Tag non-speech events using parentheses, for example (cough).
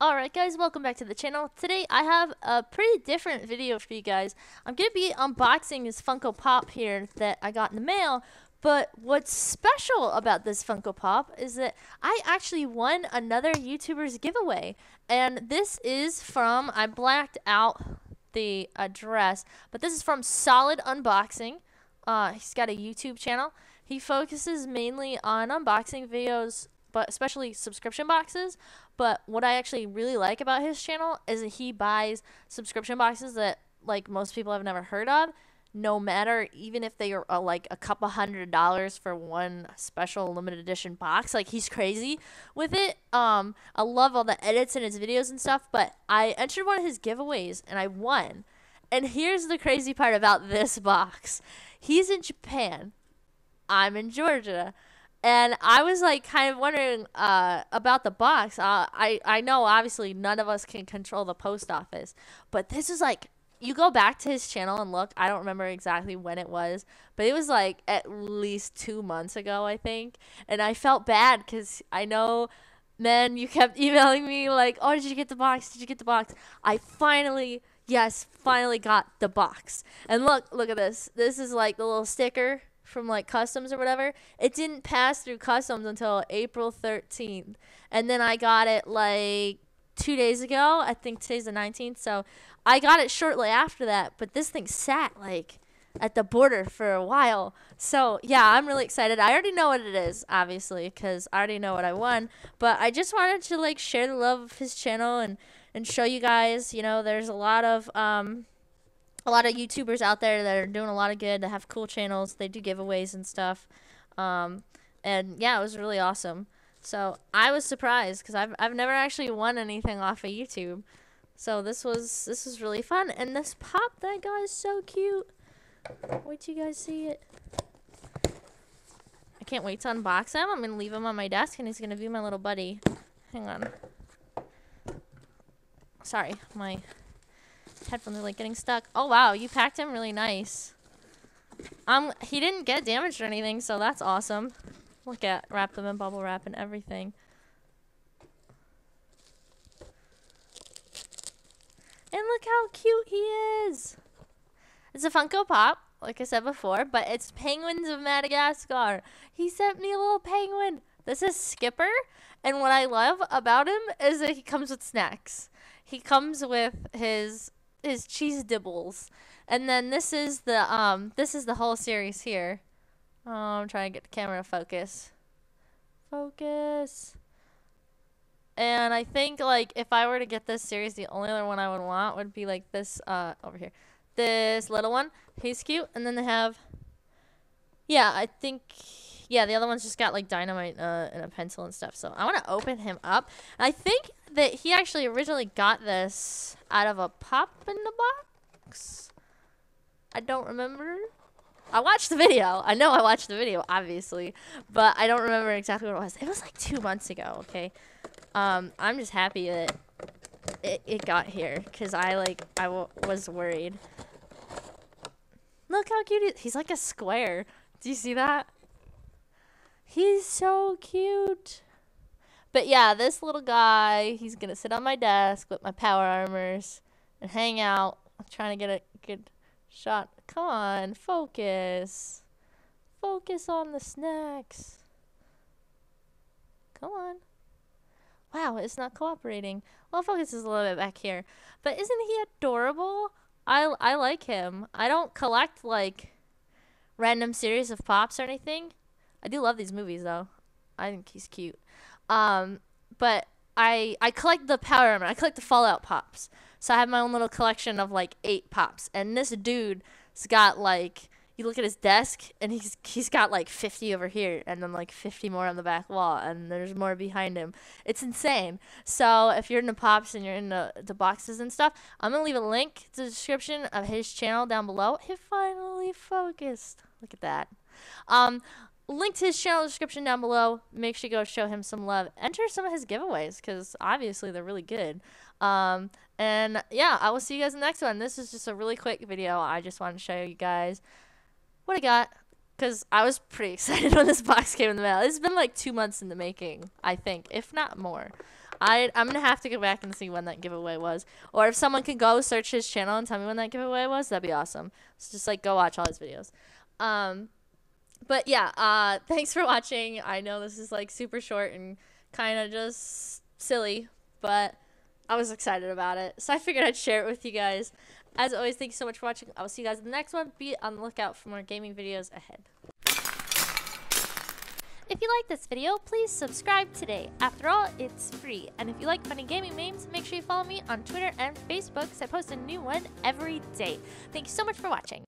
Alright guys, welcome back to the channel. Today I have a pretty different video for you guys. I'm going to be unboxing this Funko Pop here that I got in the mail. But what's special about this Funko Pop is that I actually won another YouTuber's giveaway. And this is from, I blacked out the address, but this is from Solid Unboxing. Uh, he's got a YouTube channel. He focuses mainly on unboxing videos especially subscription boxes. But what I actually really like about his channel is that he buys subscription boxes that like most people have never heard of. No matter even if they are uh, like a couple hundred dollars for one special limited edition box, like he's crazy with it. Um, I love all the edits in his videos and stuff. But I entered one of his giveaways and I won. And here's the crazy part about this box: he's in Japan, I'm in Georgia and I was like kind of wondering uh, about the box. Uh, I I know obviously none of us can control the post office, but this is like you go back to his channel and look. I don't remember exactly when it was, but it was like at least two months ago, I think. And I felt bad because I know, man, you kept (laughs) emailing me like, "Oh, did you get the box? Did you get the box?" I finally. Yes, finally got the box. And look, look at this. This is like the little sticker from like customs or whatever. It didn't pass through customs until April 13th. And then I got it like two days ago. I think today's the 19th. So I got it shortly after that. But this thing sat like at the border for a while. So yeah, I'm really excited. I already know what it is, obviously, because I already know what I won. But I just wanted to like share the love of his channel and and show you guys. You know, there's a lot of um a lot of YouTubers out there that are doing a lot of good, that have cool channels. They do giveaways and stuff. Um, and yeah, it was really awesome. So I was surprised because I've I've never actually won anything off of YouTube. So this was this was really fun. And this pop that guy is so cute. Wait till you guys see it. I can't wait to unbox him. I'm gonna leave him on my desk and he's gonna be my little buddy. Hang on. Sorry, my headphones are like getting stuck. Oh wow, you packed him really nice. Um, he didn't get damaged or anything, so that's awesome. Look at wrap them in bubble wrap and everything. And look how cute he is. It's a Funko Pop, like I said before, but it's Penguins of Madagascar. He sent me a little penguin. This is Skipper, and what I love about him is that he comes with snacks. He comes with his is cheese dibbles. And then this is the um this is the whole series here. Oh, I'm trying to get the camera to focus. Focus. And I think like if I were to get this series, the only other one I would want would be like this uh over here. This little one. He's cute. And then they have Yeah, I think yeah, the other one's just got like dynamite uh, and a pencil and stuff. So I want to open him up. I think that he actually originally got this out of a pop in the box. I don't remember. I watched the video. I know I watched the video, obviously, but I don't remember exactly what it was. It was like two months ago. Okay, um, I'm just happy that it, it got here because I like I was worried. Look how cute he. He's like a square. Do you see that? He's so cute. But yeah, this little guy, he's gonna sit on my desk with my power armors and hang out. I'm trying to get a good shot. Come on, focus. Focus on the snacks. Come on. Wow, it's not cooperating. Well, focus is a little bit back here. But isn't he adorable? I, I like him. I don't collect, like, random series of pops or anything. I do love these movies though. I think he's cute. Um, but I I collect the Power Armor. I collect the Fallout pops. So I have my own little collection of like eight pops. And this dude's got like you look at his desk and he's he's got like 50 over here and then like 50 more on the back wall and there's more behind him it's insane so if you're into pops and you're into the boxes and stuff i'm gonna leave a link to the description of his channel down below he finally focused look at that um link to his channel description down below. Make sure you go show him some love. Enter some of his giveaways because obviously they're really good. Um, and yeah, I will see you guys in the next one. This is just a really quick video. I just wanted to show you guys what I got because I was pretty (laughs) excited when this box came in the mail. It's been like two months in the making, I think, if not more. I I'm gonna have to go back and see when that giveaway was, or if someone can go search his channel and tell me when that giveaway was, that'd be awesome. So just like go watch all his videos. Um, but yeah, uh, (laughs) thanks for watching. I know this is like super short and kind of just silly, but I was excited about it, so I figured I'd share it with you guys. As always, thank you so much for watching. I will see you guys in the next one. Be on the lookout for more gaming videos ahead. If you like this video, please subscribe today. After all, it's free. And if you like funny gaming memes, make sure you follow me on Twitter and Facebook because I post a new one every day. Thank you so much for watching.